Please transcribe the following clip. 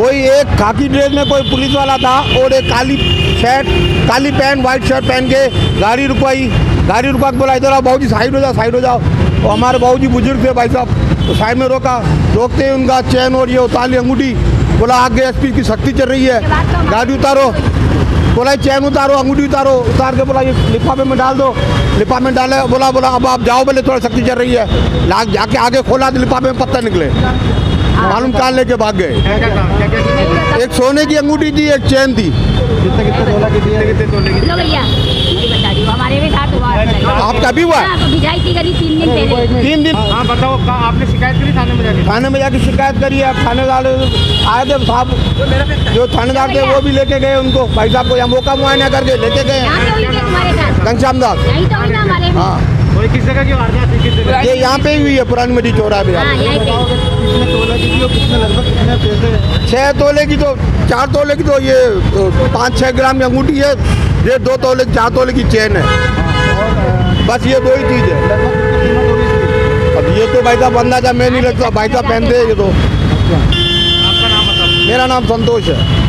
कोई एक खाकी ड्रेस में कोई पुलिस वाला था और एक काली शर्ट, काली पैंट वाइट शर्ट पहन के गाड़ी रुकवाई। गाड़ी रुका के बोला, इधर आओ बाबू जी साइड हो जाओ साइड हो जाओ। तो हमारे बाबू जी बुज़ुर्ग थे भाई साहब तो साइड में रोका। रोकते ही उनका चैन और ये उतार ली अंगूठी, बोला, आगे एसपी की सख्ती चल रही है। गाड़ी उतारो। बोला, चैन उतारो, अंगूठी उतारो। उतार के बोला, ये लिफाफे में डाल दो। लिफाफे में डाले, बोला बोला, अब आप जाओ, बोले, थोड़ा सख्ती चल रही है। लाग जाके आगे खोला, लिफाफे में पत्ता निकले। मालूम कहाँ लेके भाग गए। एक सोने की अंगूठी थी एक चैन थी। कितने कितने तोला की कितने कितने तोले की लो भैया वही बता रही हमारे भी साथ हुआ आपका भी हुआ है? करीब तीन दिन पहले। तीन दिन। हाँ बताओ आपने शिकायत करी थाने में जाके? थाने में जाके शिकायत करी है थानेदार आए थे साहब जो थानेदार थे वो भी लेके गए उनको। भाई साहब को यहाँ मौका मुआयना करके लेके गए साथ। घनश्याम दास। तो हाँ। किस जगह की वारदात ये यहाँ पे ही हुई है पुरानी मटी चौराहे पे हाँ यहाँ यही पे। कितने तोले की थी और कितने लगभग कितने पैसे? छः तोले की तो चार तोले की तो ये अ, पाँच छः ग्राम की अंगूठी है ये दो तोले चार तोले की चेन है। बस ये दो ही चीज़ है। अब ये तो भाई साहब बंदा अंदाज़ा मैं नहीं लगता भाई साहब पहनते हैं ये तो। आपका मेरा नाम संतोष है।